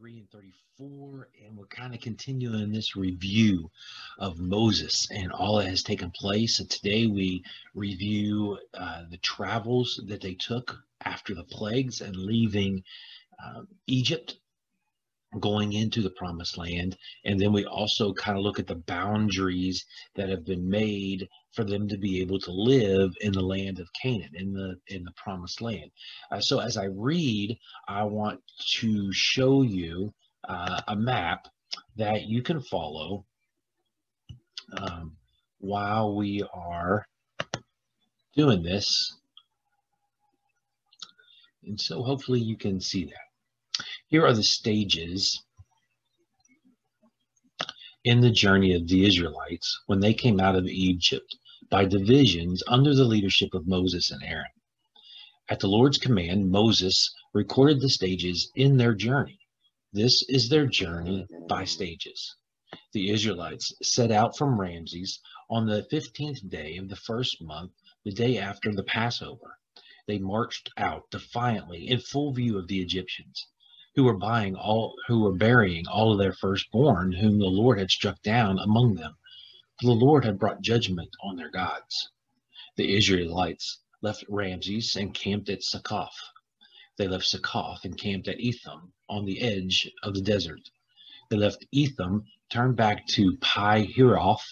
33 and 34, and we're kind of continuing this review of Moses and all that has taken place. And today we review uh, the travels that they took after the plagues and leaving uh, Egypt going into the promised land. And then we also kind of look at the boundaries that have been made for them to be able to live in the land of canaan in the in the promised land. Uh, so as i read i want to show you uh, a map that you can follow um, while we are doing this. And so hopefully you can see that here are the stages in the journey of the Israelites when they came out of Egypt by divisions under the leadership of Moses and Aaron. At the Lord's command, Moses recorded the stages in their journey. This is their journey by stages. The Israelites set out from Ramses on the 15th day of the first month, the day after the Passover. They marched out defiantly in full view of the Egyptians who were buying all who were burying all of their firstborn whom the Lord had struck down among them. For the Lord had brought judgment on their gods. The Israelites left Ramses and camped at Succoth. They left Succoth and camped at Etham on the edge of the desert. They left Etham, turned back to Pi Hiroth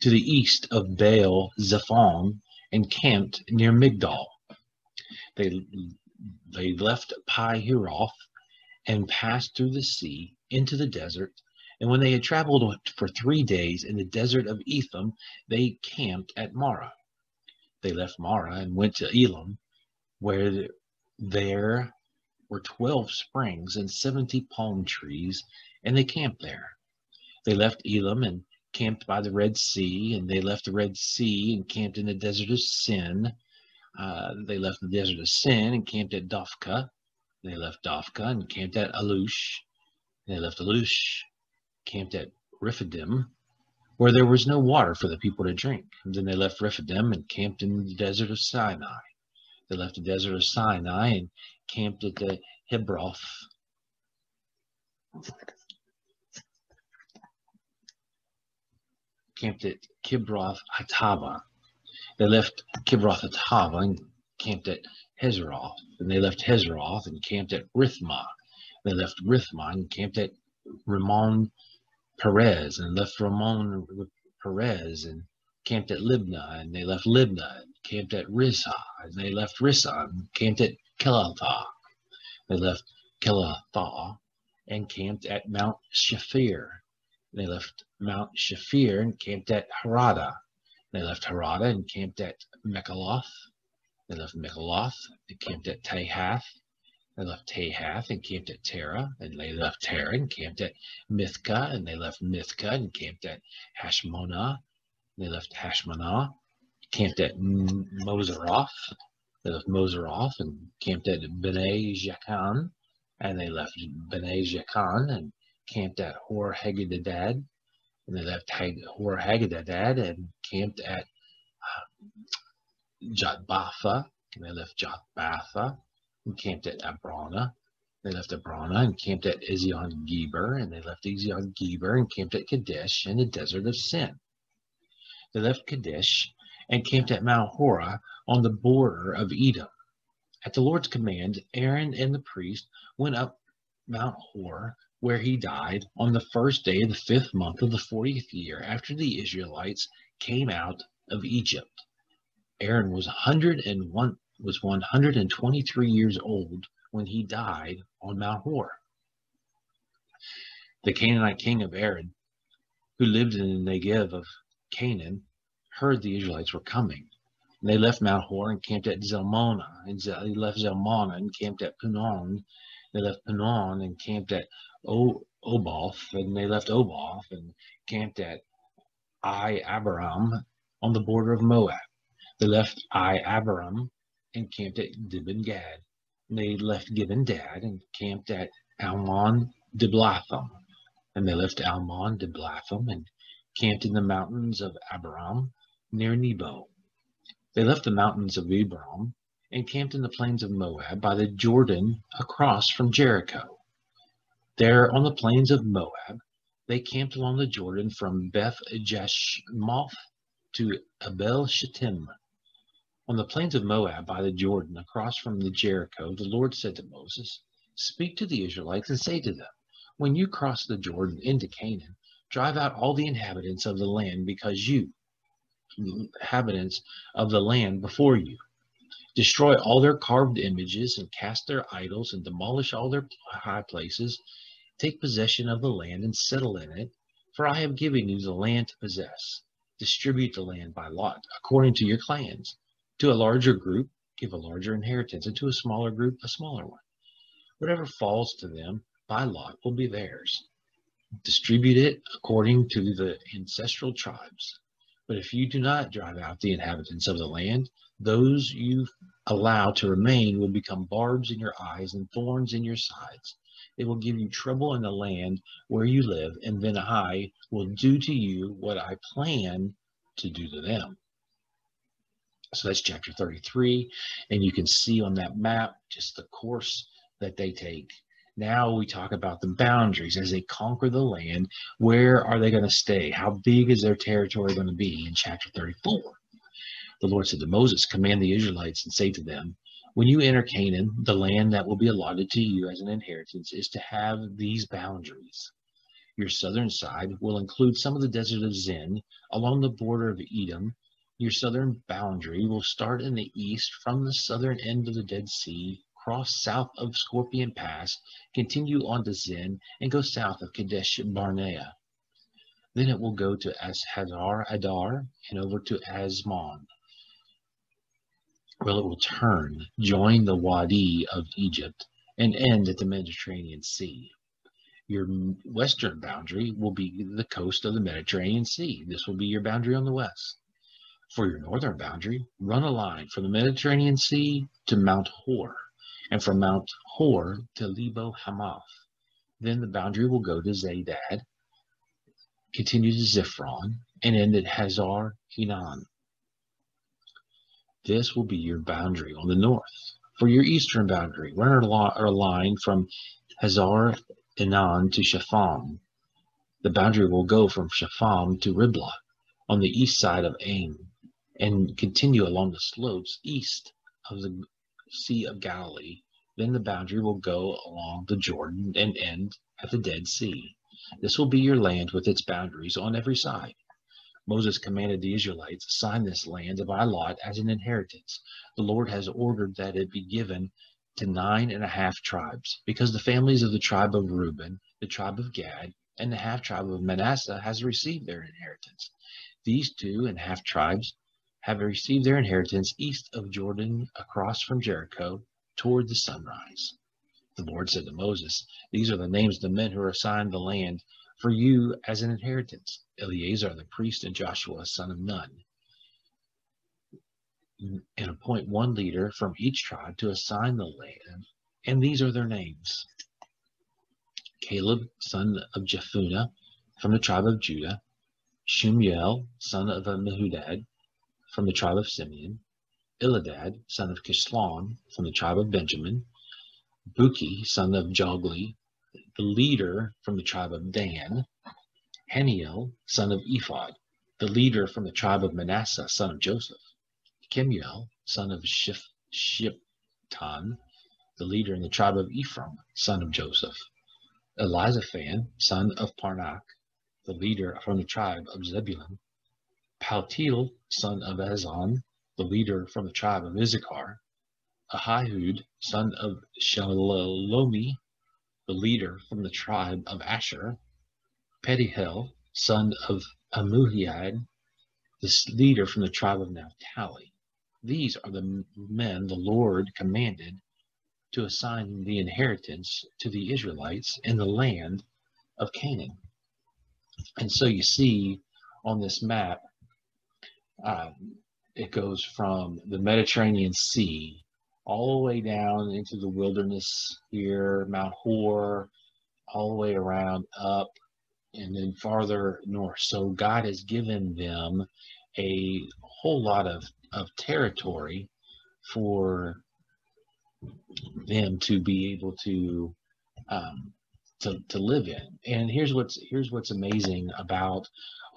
to the east of Baal Zephon, and camped near Migdol. They, they left Pi Hiroth and passed through the sea into the desert. And when they had traveled for three days in the desert of Etham, they camped at Marah. They left Marah and went to Elim, where there were 12 springs and 70 palm trees, and they camped there. They left Elim and camped by the Red Sea, and they left the Red Sea and camped in the desert of Sin. Uh, they left the desert of Sin and camped at Dophkah. They left Dophkah and camped at Alush. They left Alush, camped at Rephidim, where there was no water for the people to drink. And then they left Rephidim and camped in the desert of Sinai. They left the desert of Sinai and camped at the Hebroth. Camped at Kibroth Hattaavah. They left Kibroth Hattaavah and camped at Hazeroth, and they left Hazeroth and camped at Rithmah. They left Rithmah and camped at Rimmon Perez, and left Rimmon Perez and camped at Libnah. and they left Libnah and camped at Rissah, and they left Rissah and camped at Kelatha. They left Kelatha and camped at Mount Shafir. They left Mount Shafir and camped at Haradah. They left Haradah and camped at Mekaloth. They left Michaloth and camped at Tahath. They left Tahath and camped at Terah. And they left Terah and camped at Mithcah. And they left Mithcah and camped at Hashmonah. They left Hashmonah, camped at Moseroth. They left Moseroth and camped at Bene Jaakan. And they left Bene Jaakan and camped at Hor Haggidgad. And they left Hor Haggidgad and camped at uh, Jotbathah, and they left Jotbathah and camped at Abrana. They left Abrana and camped at Ezion Geber, and they left Ezion Geber and camped at Kadesh in the desert of Zin. They left Kadesh and camped at Mount Horah on the border of Edom. At the Lord's command, Aaron and the priest went up Mount Hor, where he died on the first day of the fifth month of the fortieth year after the Israelites came out of Egypt. Aaron was 101 was 123 years old when he died on Mount Hor. The Canaanite king of Arad, who lived in the Negev of Canaan, heard the Israelites were coming. They left Mount Hor and camped at Zalmonah, and they left Zalmonah and camped at Punon. They left Punon and camped at o- Oboth, and they left Oboth and camped at I Abiram on the border of Moab. They left I Abiram and camped at Dibon Gad. They left Gibbon Dad and camped at Almon Diblathaim. And they left Almon Diblathaim and camped in the mountains of Abarim near Nebo. They left the mountains of Abarim and camped in the plains of Moab by the Jordan across from Jericho. There on the plains of Moab, they camped along the Jordan from Beth Jashmoth to Abel Shittim. On the plains of Moab by the Jordan across from the Jericho, the Lord said to Moses, Speak to the Israelites and say to them, When you cross the Jordan into Canaan, drive out all the inhabitants of the land because you, inhabitants of the land before you, destroy all their carved images and cast their idols and demolish all their high places Take possession of the land and settle in it, for I have given you the land to possess. Distribute the land by lot, according to your clans. To a larger group, give a larger inheritance, and to a smaller group, a smaller one. Whatever falls to them by lot will be theirs. Distribute it according to the ancestral tribes. But if you do not drive out the inhabitants of the land, those you allow to remain will become barbs in your eyes and thorns in your sides. They will give you trouble in the land where you live, and then I will do to you what I plan to do to them. So that's chapter 33. And you can see on that map just the course that they take. Now we talk about the boundaries as they conquer the land. Where are they going to stay? How big is their territory going to be in chapter 34? The Lord said to Moses, Command the Israelites and say to them, when you enter Canaan, the land that will be allotted to you as an inheritance is to have these boundaries. Your southern side will include some of the desert of Zin along the border of Edom. Your southern boundary will start in the east from the southern end of the Dead Sea, cross south of Scorpion Pass, continue on to Zin, and go south of Kadesh Barnea. Then it will go to Hazar Adar and over to Azmon. Well, it will turn, join the Wadi of Egypt, and end at the Mediterranean Sea. Your western boundary will be the coast of the Mediterranean Sea. This will be your boundary on the west. For your northern boundary, run a line from the Mediterranean Sea to Mount Hor, and from Mount Hor to Lebo Hamath. Then the boundary will go to Zedad, continue to Ziphron, and end at Hazar Enan. This will be your boundary on the north. For your eastern boundary, run a line from Hazar Enan to Shepham. The boundary will go from Shepham to Riblah on the east side of Ain and continue along the slopes east of the Sea of Galilee. Then the boundary will go along the Jordan and end at the Dead Sea. This will be your land with its boundaries on every side. Moses commanded the Israelites, assign this land by lot as an inheritance. The Lord has ordered that it be given to nine and a half tribes, because the families of the tribe of Reuben, the tribe of Gad, and the half tribe of Manasseh has received their inheritance. These two and half tribes have received their inheritance east of Jordan across from Jericho toward the sunrise. The Lord said to Moses, These are the names of the men who are assigned the land for you as an inheritance. Eleazar the priest and Joshua son of Nun. And appoint one leader from each tribe to assign the land, and these are their names. Caleb, son of Jephunneh, from the tribe of Judah, Shmuel, son of Amihudad, from the tribe of Simeon, Elidad, son of Kislon, from the tribe of Benjamin, Buki, son of Jogli, the leader from the tribe of Dan, Haniel, son of Ephod, the leader from the tribe of Manasseh, son of Joseph, Kemuel, son of Shif, Shiptan, the leader in the tribe of Ephraim, son of Joseph, Elizaphan, son of Parnach, the leader from the tribe of Zebulun, Paltiel, son of Azzan, the leader from the tribe of Issachar, Ahihud, son of Shalomi, the leader from the tribe of Asher, Pedahel, son of Ammihud, the leader from the tribe of Naphtali. These are the men the Lord commanded to assign the inheritance to the Israelites in the land of Canaan. And so you see on this map, uh, it goes from the Mediterranean Sea all the way down into the wilderness here, Mount Hor, all the way around up, and then farther north. So God has given them a whole lot of, of territory for them to be able to um, to to live in. And here's what's here's what's amazing about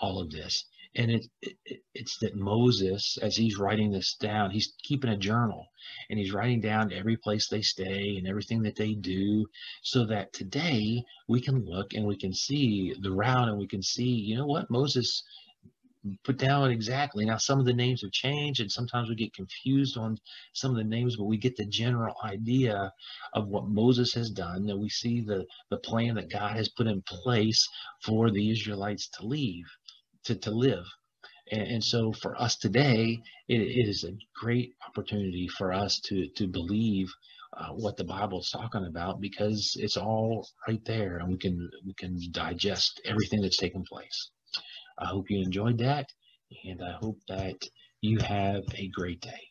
all of this. And it, it it's that Moses, as he's writing this down, he's keeping a journal and he's writing down every place they stay and everything that they do, so that today we can look and we can see the route and we can see, you know what, Moses put down exactly. Now, some of the names have changed, and sometimes we get confused on some of the names, but we get the general idea of what Moses has done, and we see the, the plan that God has put in place for the Israelites to leave, to, to live. And, and so for us today, it, it is a great opportunity for us to, to believe uh, what the Bible is talking about because it's all right there and we can we can digest everything that's taken place. I hope you enjoyed that, and I hope that you have a great day.